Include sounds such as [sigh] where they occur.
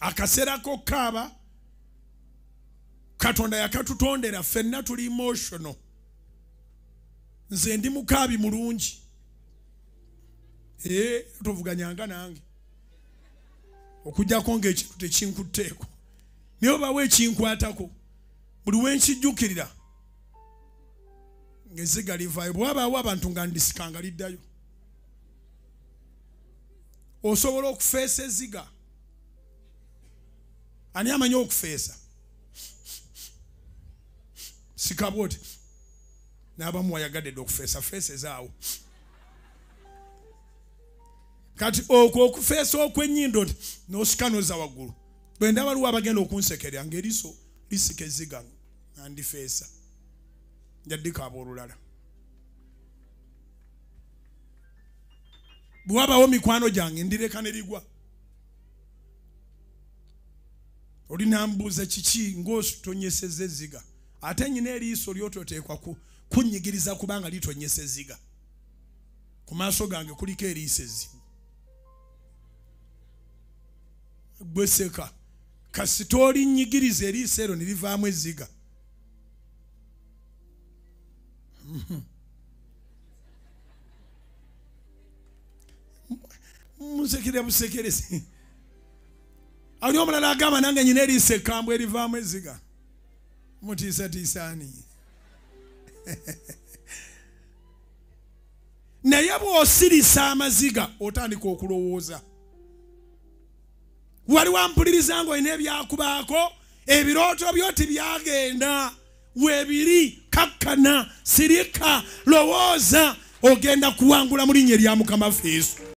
akaseera kokkaaba katonda yakatutondera ffenna tuli emotional. Nze ndi mukaabi mulungi. Ee tovuganyanga nange. Okugjako ngaekintu tekinkutteeko. Naye obawo ekinkwatako buli wenkijjukirira ngaeziga livaayo bwewabaawo abantu nga ndisikanga liddayo. Osobola okufeesa eziga ani amanyi okufeesa? Sikaboti. N'abamu wayagadde dde okufeesa feesa ezaawo. Kati okwo okufeesa okw'ennyindo nti n'osikanoza waggulu. Bwe ndaba waliwo abagenda okunsekerera ngaeriso lisika eziga nandifeesa. Njaddikaaba olulala. Bwe wabaawo mikwano gyange ndireka ne ligwa olinambuuza kiki ngaotonyeseza eziga? Ate nyina eriiso lyototeekwa kunyigiriza kubanga litonyesa eziga. Ku maaso gange kuliko eriiso ezigu gweseka kasita olinyigiriza eriiso ero nerivaamu eziga. [laughs] Musekere busekeresi ali omulala agamba nange nyina eriiso ekambwe erivaamu eziga? Mutiisatiisaani [laughs] naye bw'osirisa amaziga otandika okulowooza. Waliwo ampuliriza nga olina ebyakubaako ebirooto byo tibyagenda weebiri kakkana sirika lowooza ogenda kuwangula mu linnya erya mukama feesu